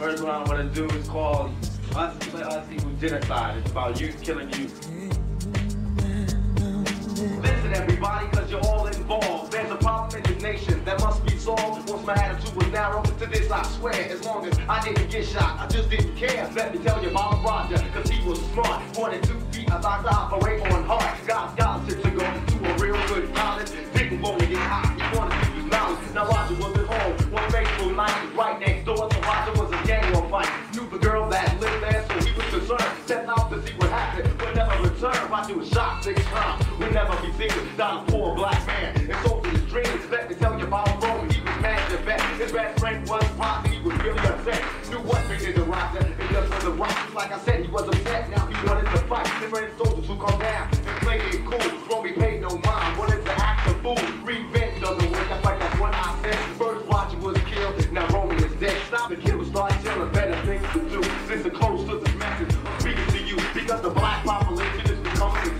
First one I want to do is called Us, us Equal Genocide. It's about youth killing youth. Listen, everybody, cause you're all involved. There's a problem in the nation that must be solved. Once my attitude was narrow, to this I swear. As long as I didn't get shot, I just didn't care. Let me tell you about Roger, cause he was smart. 42 feet, I like to operate on heart. Got scholarships to go to a real good college. Didn't want to get high, he wanted to use knowledge. Now Roger was never returned. Roger was shot six times, We never be seen without a poor black man. And so his dreams, let me tell you about Rome. He was mad to vet. His best friend was Rock, he was really upset. Knew what made it a Roger, it just was a rock. Like I said, he was upset, now he wanted to fight. His soldiers who come down and played it cool. Romy paid no mind, wanted to act a fool. Revenge doesn't work, that's like that's what I said. First Roger was killed, now Romy is dead. Stop the kid will start telling better things to do. Listen close to this message, speaking to you. Because the black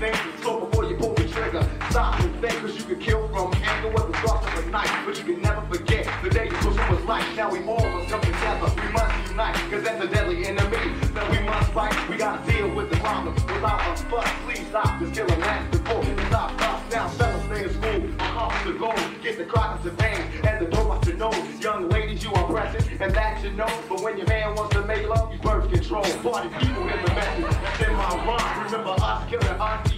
insane. So before you pull the trigger, stop and think, cause you can kill from anger with the thrust of a knife. But you can never forget the day you took someone's life. Now we all must come together, we must unite, cause that's a deadly enemy. That we must fight, we gotta deal with the problem without a fuss. Please stop this killing last before it stop us. Now fellas stay in school, off the goal, get the crowd to dance, and the dope out your nose. Young ladies, you are precious, and that you know. But when your man wants to make love, you birth control. Party people in the message, in my rhyme. Remember us killing us,